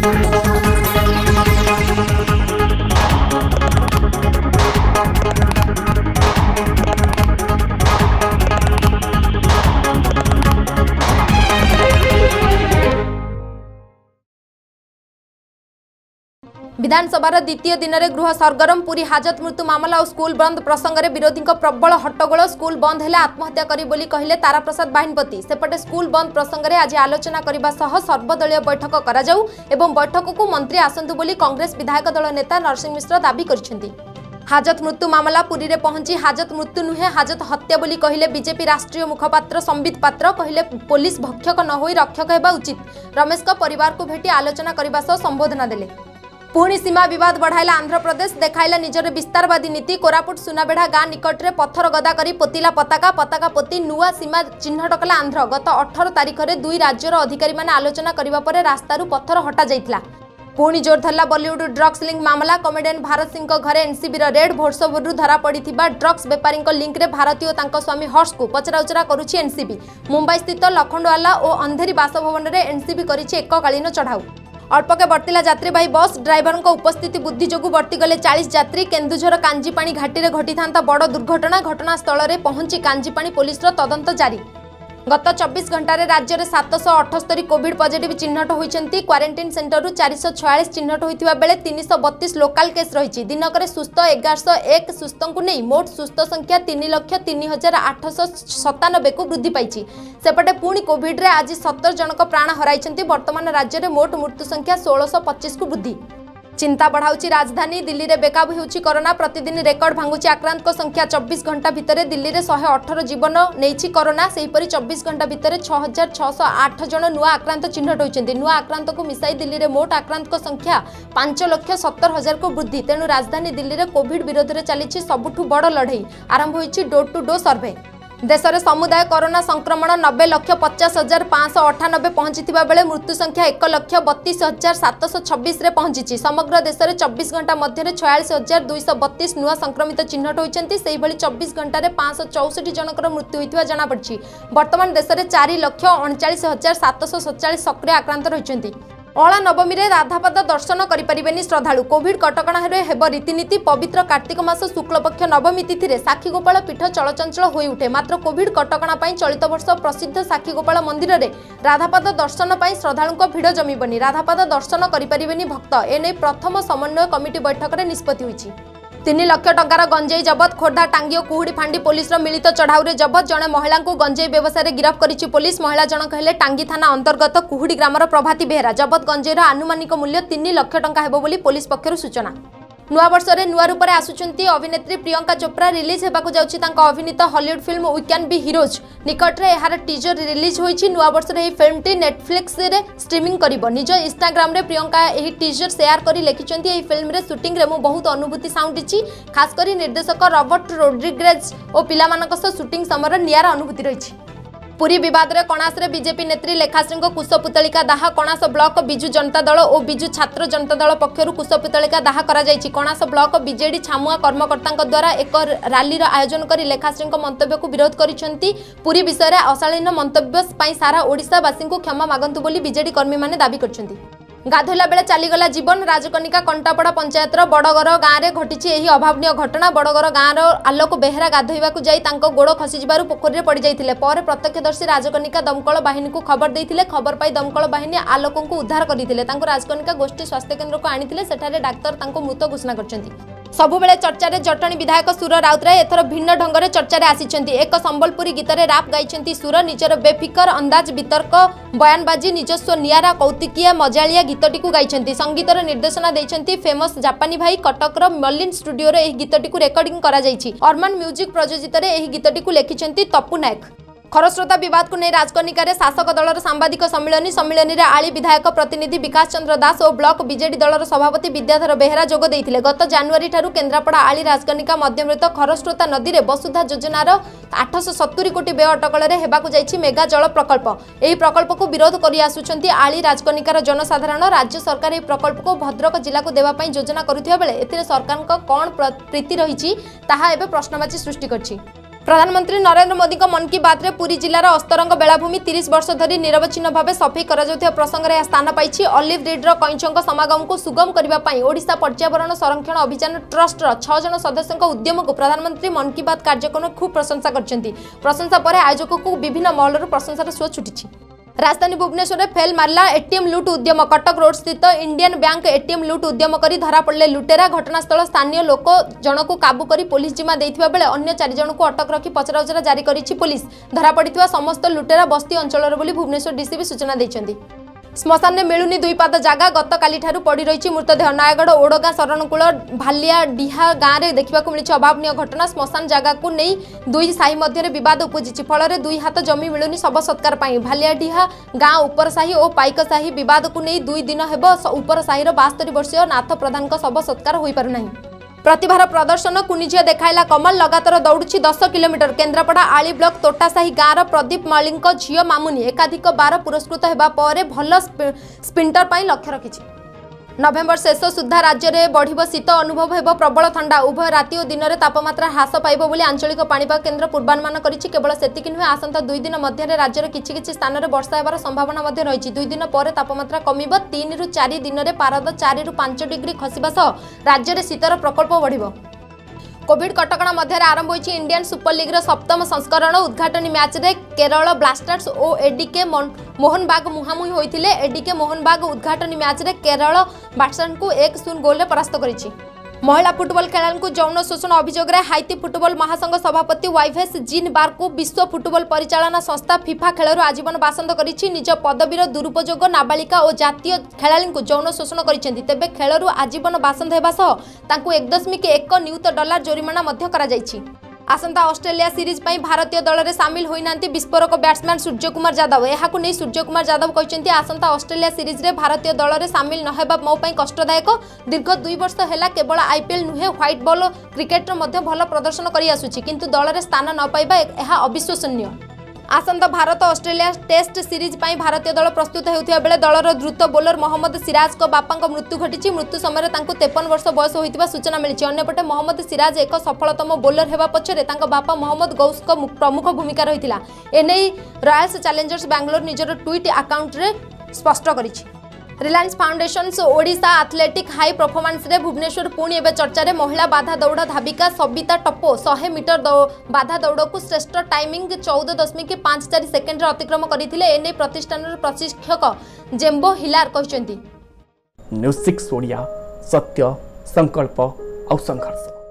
Thank you. ବିଧାନସଭାର ଦ୍ୱିତୀୟ ଦିନରେ ଗୃହ ସରଗରମ ପୁରୀ ହାଜତ ମୃତ୍ୟୁ ମାମଲା ଓ ସ୍କୁଲ ବନ୍ଦ ପ୍ରସଙ୍ଗରେ ବିରୋଧୀଙ୍କ ପ୍ରବଳ ହଟ୍ଟଗୋଳ ସ୍କୁଲ ବନ୍ଦ ହେଲେ ଆତ୍ମହତ୍ୟା କରିବ ବୋଲି କହିଲେ ତାରାପ୍ରସାଦ ବାହିନପତି ସେପଟେ ସ୍କୁଲ ବନ୍ଦ ପ୍ରସଙ୍ଗରେ ଆଜି ଆଲୋଚନା କରିବା ସହ ସର୍ବଦଳୀୟ ବୈଠକ କରାଯାଉ ଏବଂ ବୈଠକକୁ ମନ୍ତ୍ରୀ ଆସନ୍ତୁ ବୋଲି କଂଗ୍ରେସ ବିଧାୟକ ଦଳ ନେତା ନରସିଂହ ମିଶ୍ର ଦାବି କରିଛନ୍ତି ହାଜତ ମୃତ୍ୟୁ ମାମଲା ପୁରୀରେ ପହଞ୍ଚି ହାଜତ ମୃତ୍ୟୁ ନୁହେଁ ହାଜତ ହତ୍ୟା ବୋଲି କହିଲେ ବିଜେପି ରାଷ୍ଟ୍ରୀୟ ମୁଖପାତ୍ର ସମ୍ବିତ ପାତ୍ର କହିଲେ ପୋଲିସ ଭକ୍ଷକ ନ ହୋଇ ରକ୍ଷକ ହେବା ଉଚିତ ରମେଶଙ୍କ ପରିବାରକୁ ଭେଟି ଆଲୋଚନା କରିବା ସହ ସମ୍ବୋଧନା ଦେଲେ ପୁଣି ସୀମା ବିବାଦ ବଢ଼ାଇଲା ଆନ୍ଧ୍ରପ୍ରଦେଶ ଦେଖାଇଲା ନିଜର ବିସ୍ତାରବାଦୀ ନୀତି କୋରାପୁଟ ସୁନାବେଢ଼ା ଗାଁ ନିକଟରେ ପଥର ଗଦା କରି ପୋତିଲା ପତାକା ପତାକା ପୋତି ନୂଆ ସୀମା ଚିହ୍ନଟ କଲା ଆନ୍ଧ୍ର ଗତ ଅଠର ତାରିଖରେ ଦୁଇ ରାଜ୍ୟର ଅଧିକାରୀମାନେ ଆଲୋଚନା କରିବା ପରେ ରାସ୍ତାରୁ ପଥର ହଟାଯାଇଥିଲା ପୁଣି ଜୋର ଧରିଲା ବଲିଉଡ୍ ଡ୍ରଗ୍ସ ଲିଙ୍କ ମାମଲା କମେଡିଆନ୍ ଭାରତ ସିଂଙ୍କ ଘରେ ଏନ୍ସିବିର ରେଡ୍ ଭୋଟସବରରୁ ଧରାପଡ଼ିଥିବା ଡ୍ରଗ୍ସ ବେପାରୀଙ୍କ ଲିଙ୍କରେ ଭାରତୀ ଓ ତାଙ୍କ ସ୍ୱାମୀ ହର୍ଷକୁ ପଚରାଉଚରା କରୁଛି ଏନ୍ସିବି ମୁମ୍ବାଇ ସ୍ଥିତ ଲଖଣ୍ଡୱାଲା ଓ ଅନ୍ଧେରୀ ବାସଭବନରେ ଏନ୍ସିବି କରିଛି ଏକକାଳୀନ ଚଢ଼ାଉ ଅଳ୍ପକେ ବର୍ତ୍ତିଲା ଯାତ୍ରୀବାହୀ ବସ୍ ଡ୍ରାଇଭରଙ୍କ ଉପସ୍ଥିତି ବୁଦ୍ଧି ଯୋଗୁଁ ବର୍ତ୍ତିଗଲେ ଚାଳିଶ ଯାତ୍ରୀ କେନ୍ଦୁଝର କାଞ୍ଜିପାଣି ଘାଟିରେ ଘଟିଥାନ୍ତା ବଡ଼ ଦୁର୍ଘଟଣା ଘଟଣାସ୍ଥଳରେ ପହଞ୍ଚି କାଞ୍ଜିପାଣି ପୋଲିସର ତଦନ୍ତ ଜାରି গত চব্বিশ ঘণ্টার রাজ্যের সাতশো অঠস্তরি কোভিড পজিটিভ চিহ্নট হয়েছেন কোয়ারেন্টাইন সেটর চারিশো ছয়াশ চিহ্নট হয়ে বেড়ে তিনশো বতিশ লোকাল কেস রয়েছে দিনকরে সুস্থ এগারশো এক সুস্থঙ্কু নেই মোট সুস্থ সংখ্যা তিন লক্ষ তিন হাজার আটশো সতানবেকু বৃদ্ধি পাইছে সেপটে পুঁ কোভিড্রে আজ সতর জনক প্রাণ হরাইছেন বর্তমান রাজ্যের মোট মৃত্যু সংখ্যা ষোলশ পঁচিশকু বৃদ্ধি চিন্তা বড়াউছি রাজধানী দিল্লিরে বেকাব হেউছি করোনা প্রতিদিন রেকর্ড ভাঙ্গুছি আক্রান্ত সংখ্যা চব্বিশ ঘণ্টা ভিতরে দিল্লিরে শহে অঠর জীবন নেইছি করোনা সেইপরি চব্বিশ ঘণ্টা ভিতরে ছ হাজার ছশ আঠ জন নূয়া আক্রান্ত চিহ্নট হয়েছেন নূয়া আক্রান্তকে মিশাই দিল্লিরে মোট আক্রান্ত সংখ্যা পাঁচ লক্ষ সত্তর হাজারক বৃদ্ধি তেণু রাজধানী দিল্লিরে কোভিড বিরোধে চালিছে সবুঠু বড় লড়াই আরম্ভ হয়েছে ডোর টু ডোর সর্ভে ଦେଶରେ ସମୁଦାୟ କରୋନା ସଂକ୍ରମଣ ନବେ ଲକ୍ଷ ପଚାଶ ହଜାର ପାଞ୍ଚଶହ ଅଠାନବେ ପହଞ୍ଚିଥିବା ବେଳେ ମୃତ୍ୟୁ ସଂଖ୍ୟା ଏକ ଲକ୍ଷ ବତିଶ ହଜାର ସାତଶହ ଛବିଶରେ ପହଞ୍ଚିଛି ସମଗ୍ର ଦେଶରେ ଚବିଶ ଘଣ୍ଟା ମଧ୍ୟରେ ଛୟାଳିଶ ହଜାର ଦୁଇଶହ ବତିଶ ନୂଆ ସଂକ୍ରମିତ ଚିହ୍ନଟ ହୋଇଛନ୍ତି ସେହିଭଳି ଚବିଶ ଘଣ୍ଟାରେ ପାଞ୍ଚଶହ ଚଉଷଠି ଜଣଙ୍କର ମୃତ୍ୟୁ ହୋଇଥିବା ଜଣାପଡ଼ିଛି ବର୍ତ୍ତମାନ ଦେଶରେ ଚାରି ଲକ୍ଷ ଅଣଚାଳିଶ ହଜାର ସାତଶହ ସତଚାଳିଶ ସକ୍ରିୟ ଆକ୍ରାନ୍ତ ରହିଛନ୍ତି ଅଁଳା ନବମୀରେ ରାଧାପାଦ ଦର୍ଶନ କରିପାରିବେନି ଶ୍ରଦ୍ଧାଳୁ କୋଭିଡ କଟକଣାରେ ହେବ ରୀତିନୀତି ପବିତ୍ର କାର୍ତ୍ତିକ ମାସ ଶୁକ୍ଳପକ୍ଷ ନବମୀ ତିଥିରେ ସାକ୍ଷୀଗୋପାଳ ପୀଠ ଚଳଚଞ୍ଚଳ ହୋଇଉଠେ ମାତ୍ର କୋଭିଡ କଟକଣା ପାଇଁ ଚଳିତ ବର୍ଷ ପ୍ରସିଦ୍ଧ ସାକ୍ଷୀଗୋପାଳ ମନ୍ଦିରରେ ରାଧାପାଦ ଦର୍ଶନ ପାଇଁ ଶ୍ରଦ୍ଧାଳୁଙ୍କ ଭିଡ଼ ଜମିବନି ରାଧାପାଦ ଦର୍ଶନ କରିପାରିବେନି ଭକ୍ତ ଏନେଇ ପ୍ରଥମ ସମନ୍ୱୟ କମିଟି ବୈଠକରେ ନିଷ୍ପତ୍ତି ହୋଇଛି তিন লক্ষ টাকার গঞ্জেই জবত খোর্ধা টাঙ্গি ও কুহুড়ি ফাঁডি পুলিশর মিলিত চঢ়াউরে জবত জনে মহিলা গঞ্জেই ব্যবসায় গিরফ করেছে পুলিশ মহিলা জনক হলে টাঙ্গি থানা অন্তর্গত কুহুড়ি গ্রামর প্রভাতী বেহেরা জবত গঞ্জেইর আনুমানিক মূল্য তিন লক্ষ টাকা হব বলে পুলিশ পক্ষ সূচনা ନୂଆବର୍ଷରେ ନୂଆ ରୂପରେ ଆସୁଛନ୍ତି ଅଭିନେତ୍ରୀ ପ୍ରିୟଙ୍କା ଚୋପ୍ରା ରିଲିଜ୍ ହେବାକୁ ଯାଉଛି ତାଙ୍କ ଅଭିନୀତ Hollywood film we can be heroes ନିକଟରେ ଏହାର ଟିଜର ରିଲିଜ୍ ହୋଇଛି ନୂଆବର୍ଷରେ ଏହି ଫିଲ୍ମଟି ନେଟଫ୍ଲିକ୍ସରେ ଷ୍ଟ୍ରିମିଂ କରିବ ନିଜ ଇନ୍ଷ୍ଟାଗ୍ରାମରେ ପ୍ରିୟଙ୍କା ଏହି ଟିଜର ସେୟାର କରି ଲେଖିଛନ୍ତି ଏହି ଫିଲ୍ମରେ ସୁଟିଂରେ ମୁଁ ବହୁତ ଅନୁଭୂତି ସାଉଁଟିଛି ଖାସ୍ କରି ନିର୍ଦ୍ଦେଶକ ରବର୍ଟ ରୋଡ୍ରିଗ୍ରେଜ୍ ଓ ପିଲାମାନଙ୍କ ସହ ସୁଟିଂ ସମୟର ନିଆରା ଅନୁଭୂତି ରହିଛି ପୁରୀ ବିବାଦରେ କଣାସରେ ବିଜେପି ନେତ୍ରୀ ଲେଖାଶ୍ରୀଙ୍କ କୁଶପୁତଳିକା ଦାହ କଣାସ ବ୍ଲକ ବିଜୁ ଜନତା ଦଳ ଓ ବିଜୁ ଛାତ୍ର ଜନତା ଦଳ ପକ୍ଷରୁ କୁଶପୁତଳିକା ଦାହ କରାଯାଇଛି କଣାସ ବ୍ଲକ ବିଜେଡି ଛାମୁଆ କର୍ମକର୍ତ୍ତାଙ୍କ ଦ୍ୱାରା ଏକ ରାଲିର ଆୟୋଜନ କରି ଲେଖାଶ୍ରୀଙ୍କ ମନ୍ତବ୍ୟକୁ ବିରୋଧ କରିଛନ୍ତି ପୁରୀ ବିଷୟରେ ଅଶାଳୀନ ମନ୍ତବ୍ୟ ପାଇଁ ସାରା ଓଡ଼ିଶାବାସୀଙ୍କୁ କ୍ଷମା ମାଗନ୍ତୁ ବୋଲି ବିଜେଡି କର୍ମୀମାନେ ଦାବି କରିଛନ୍ତି ଗାଧୋଇଲା ବେଳେ ଚାଲିଗଲା ଜୀବନ ରାଜକନିକା କଣ୍ଟାପଡ଼ା ପଞ୍ଚାୟତର ବଡ଼ଗର ଗାଁରେ ଘଟିଛି ଏହି ଅଭାବନୀୟ ଘଟଣା ବଡ଼ଗର ଗାଁର ଆଲୋକ ବେହେରା ଗାଧୋଇବାକୁ ଯାଇ ତାଙ୍କ ଗୋଡ଼ ଖସିଯିବାରୁ ପୋଖରୀରେ ପଡ଼ିଯାଇଥିଲେ ପରେ ପ୍ରତ୍ୟକ୍ଷଦର୍ଶୀ ରାଜକନିକା ଦମକଳ ବାହିନୀକୁ ଖବର ଦେଇଥିଲେ ଖବର ପାଇ ଦମକଳ ବାହିନୀ ଆଲୋକଙ୍କୁ ଉଦ୍ଧାର କରିଥିଲେ ତାଙ୍କୁ ରାଜକନିକା ଗୋଷ୍ଠୀ ସ୍ୱାସ୍ଥ୍ୟକେନ୍ଦ୍ରକୁ ଆଣିଥିଲେ ସେଠାରେ ଡାକ୍ତର ତାଙ୍କୁ ମୃତ ଘୋଷଣା କରିଛନ୍ତି সবোবেলে চর্চারে জটণী বিধায়ক সুর রাউতরা এතර ভিন্ন ঢংরে চর্চারে আসিচন্তি এক সম্বলপুরী গীতারে rap গাইচন্তি সুর নিজর বেফিকর আন্দাজ বিতর্ক বয়ানবাজি নিজস্ব নিয়ারা কৌতিকিয়া মজালিয়া গীতটি কো গাইচন্তি সংগীতর নির্দেশনা দেইচন্তি फेमस জাপানি ভাই কটকর ম্যালিন স্টুডিওর এই গীতটি কো রেকর্ডিং করা যাইচি আরমান মিউজিক প্রযোজিতরে এই গীতটি কো লেখিচন্তি তপপু নায়েক খরস্রোতা বিবাদ নেই রাজকনিকার শাসক দলর সাংবাদিক সম্মিলনী সম্মিলনীরে আলি বিধায়ক প্রতিনিধি বিকাশ চন্দ্র দাস ও ব্লক বিজেডি দলর সভাপতি বিদ্যাধর বেহরা যোগ দিয়ে গত জানুয়ারি ঠার কেন্দ্রাপড়া আলি রাজকনিকা মধ্যমৃত খরস্রোতা নদীরে বসুধা যোজনার আঠশ সতুরি কোটি ব্যয় অটকলরে হওয়া যাই মেগা জল প্রকল্প এই প্রকল্পক বিরোধ করে আসুচার আলি রাজকনিকার জনসাধারণ রাজ্য সরকার এই প্রকল্পক ভদ্রক জেলা দেওয়া যোজনা করুথা বেড়ে এতে সরকার কণ প্রীতি রয়েছে তাহা এবার প্রশ্নবাচী সৃষ্টি করছে ପ୍ରଧାନମନ୍ତ୍ରୀ ନରେନ୍ଦ୍ର ମୋଦିଙ୍କ ମନ୍ କି ବାତ୍ରେ ପୁରୀ ଜିଲ୍ଲାର ଅସ୍ତରଙ୍ଗ ବେଳାଭୂମି ତିରିଶ ବର୍ଷ ଧରି ନିରବଚ୍ଛିନ୍ନ ଭାବେ ସଫେଇ କରାଯାଉଥିବା ପ୍ରସଙ୍ଗରେ ଏହା ସ୍ଥାନ ପାଇଛି ଅଲିଭ୍ ରିଡ୍ର କଇଁଛଙ୍କ ସମାଗମକୁ ସୁଗମ କରିବା ପାଇଁ ଓଡ଼ିଶା ପର୍ଯ୍ୟାବରଣ ସଂରକ୍ଷଣ ଅଭିଯାନ ଟ୍ରଷ୍ଟର ଛଅ ଜଣ ସଦସ୍ୟଙ୍କ ଉଦ୍ୟମକୁ ପ୍ରଧାନମନ୍ତ୍ରୀ ମନ୍ କି ବାତ୍ କାର୍ଯ୍ୟକ୍ରମରେ ଖୁବ୍ ପ୍ରଶଂସା କରିଛନ୍ତି ପ୍ରଶଂସା ପରେ ଆୟୋଜକକୁ ବିଭିନ୍ନ ମହଲରୁ ପ୍ରଶଂସାର ସୁଅ ଛୁଟିଛି রাজধানী ভুবনেশ্বরে ফেল মারলা এটিএম লুট উদ্যম কটক রোড স্থিত ইন্ডিয়ান ব্যাঙ্ক এটিএম লুট উদ্যম করে ধরা পড়লে লুটেরা ঘটনাস্থল স্থানীয় লোক জনক কাবু করে পুলিশ জিমা দেওয়া বেড়ে অন্য চারিজণক অটক রাখি পচরাউচরা জারি করেছে পুলিশ ধরা পড়া সমস্ত লুটেরা বস্তি অঞ্চলের বলে ভুবনেশ্বর ডিসিপি সূচনা দিয়েছেন श्मशान में मिलूनी दुईपाद जगह गत काली पड़ रही मृतदेह नयगढ़ ओडगा शरणकूल भालिया डीहा गांव में देखा मिली अभावन घटना श्मशान जगह को नहीं दुई साही बद उपजी फल दुई हाथ जमी मिलूनी शब सत्कार भालिया डीहा गांव उपर साही और पाइक साही बद को नहीं दुई दिन हेबर साहर बास्तरी वर्षीय नाथ प्रधान शब सत्कार हो पारना প্রতিভার প্রদর্শন কুনিঝিও দেখাইলা কমল লগাতার দৌড়ুছি দশ কিলোমিটর কেন্দ্রাপড়া আলি ব্লক তোটাসাহি গাঁর প্রদীপ মল্লিক ঝিও মামুনি একাধিক বার পুরস্কৃত হওয়া পরে ভাল স্পিন্টর লক্ষ্য রাখি ନଭେମ୍ବର ଶେଷ ସୁଦ୍ଧା ରାଜ୍ୟରେ ବଢ଼ିବ ଶୀତ ଅନୁଭବ ହେବ ପ୍ରବଳ ଥଣ୍ଡା ଉଭୟ ରାତି ଓ ଦିନରେ ତାପମାତ୍ରା ହ୍ରାସ ପାଇବ ବୋଲି ଆଞ୍ଚଳିକ ପାଣିପାଗ କେନ୍ଦ୍ର ପୂର୍ବାନୁମାନ କରିଛି କେବଳ ସେତିକି ନୁହେଁ ଆସନ୍ତା ଦୁଇ ଦିନ ମଧ୍ୟରେ ରାଜ୍ୟର କିଛି କିଛି ସ୍ଥାନରେ ବର୍ଷା ହେବାର ସମ୍ଭାବନା ମଧ୍ୟ ରହିଛି ଦୁଇ ଦିନ ପରେ ତାପମାତ୍ରା କମିବ ତିନିରୁ ଚାରି ଦିନରେ ପାରଦ ଚାରିରୁ ପାଞ୍ଚ ଡିଗ୍ରୀ ଖସିବା ସହ ରାଜ୍ୟରେ ଶୀତର ପ୍ରକଳ୍ପ ବଢ଼ିବ କୋଭିଡ କଟକଣା ମଧ୍ୟରେ ଆରମ୍ଭ ହୋଇଛି ଇଣ୍ଡିଆନ୍ ସୁପର ଲିଗ୍ର ସପ୍ତମ ସଂସ୍କରଣ ଉଦ୍ଘାଟନୀ ମ୍ୟାଚ୍ରେ କେରଳ ବ୍ଲାଷ୍ଟର୍ସ ଓ ଏଡିକେ ମୋହନ ବାଗ ମୁହାଁମୁହିଁ ହୋଇଥିଲେ ଏଡିକେ ମୋହନ ବାଗ ଉଦ୍ଘାଟନୀ ମ୍ୟାଚ୍ରେ କେରଳ ବ୍ୟାଟ୍ସମ୍ୟାନ୍କୁ ଏକ ଶୂନ ଗୋଲ୍ରେ ପରାସ୍ତ କରିଛି মহিলা ফুটবল খেলালোকক যৌন শোষণ অভিযোগৰ হাইতি ফুটবল মহাসংহ সভাপতি ওয়াইএফএস জিন বারক বিশ্ব ফুটবল পৰিচালনা সংস্থা ফিফা খেলৰো আজীবন বাাসনদ কৰিছি নিজৰ পদবিৰ দুৰুপযোগ নাবালিকা অজাতীয় খেলালিনক যৌন শোষণ কৰিছেনে তebe খেলৰো আজীবন বাাসন থেবা সহ তাকক 1.1 নিউট ডলাৰ জরিমানা মধ্য কৰা যায়ছি আসন্তা অস্ট্রেলিয়া সিরিজ পাই ভারতীয় দলরে সামিল হই না বিস্ফোরক ব্যাটসম্যান সূর্যকুমার যাদব এখন নেই সূর্যকুমার যাদব কিন্তু আসন্তা অস্ট্রেলিয়া সিরিজে ভারতীয় দলরে সামিল নহবা মো কষ্টদায়ক দীর্ঘ দুই বর্ষ হেলা কেবল আইপিএল নুহে হোয়াইট বল ক্রিকেটর মধ্যে ভাল প্রদর্শন করে আসুচি কিন্তু দলরে স্থান নপাইবা অবিশ্বসনীয় ଆସନ୍ତା ଭାରତ ଅଷ୍ଟ୍ରେଲିଆ ଟେଷ୍ଟ ସିରିଜ୍ ପାଇଁ ଭାରତୀୟ ଦଳ ପ୍ରସ୍ତୁତ ହେଉଥିବା ବେଳେ ଦଳର ଦ୍ରୁତ ବୋଲର ମହମ୍ମଦ ସିରାଜଙ୍କ ବାପାଙ୍କ ମୃତ୍ୟୁ ଘଟିଛି ମୃତ୍ୟୁ ସମୟରେ ତାଙ୍କୁ ତେପନ ବର୍ଷ ବୟସ ହୋଇଥିବା ସୂଚନା ମିଳିଛି ଅନ୍ୟପଟେ ମହମ୍ମଦ ସିରାଜ ଏକ ସଫଳତମ ବୋଲର ହେବା ପଛରେ ତାଙ୍କ ବାପା ମହମ୍ମଦ ଗୌସ୍ଙ୍କ ପ୍ରମୁଖ ଭୂମିକା ରହିଥିଲା ଏନେଇ ରୟାଲ୍ସ ଚ୍ୟାଲେଞ୍ଜର୍ସ ବାଙ୍ଗାଲୋର ନିଜର ଟ୍ୱିଟ୍ ଆକାଉଣ୍ଟରେ ସ୍ପଷ୍ଟ କରିଛି Reliance foundations Odisha athletic high ପରଫର୍ମାନ୍ସରେ Bhubaneswar ପୁଣି ଏବେ ଚର୍ଚ୍ଚାରେ ମହିଳା ବାଧା ଦୌଡ଼ ଧାବିକା ସବିତା ଟପୋ ଶହେ ମିଟର ବାଧା ଦୌଡ଼କୁ ଶ୍ରେଷ୍ଠ ଟାଇମିଂ ଚଉଦ ଦଶମିକ ପାଞ୍ଚ ଚାରି ସେକେଣ୍ଡରେ ଅତିକ୍ରମ କରିଥିଲେ ଏନେଇ ପ୍ରତିଷ୍ଠାନର ପ୍ରଶିକ୍ଷକ ଜେମ୍ବୋ ହିଲାର କହିଛନ୍ତି ନ୍ୟୁଜ୍ ସିକ୍ସ ଓଡ଼ିଆ ସତ୍ୟ ସଂକଳ୍ପ ଆଉ ସଂଘର୍ଷ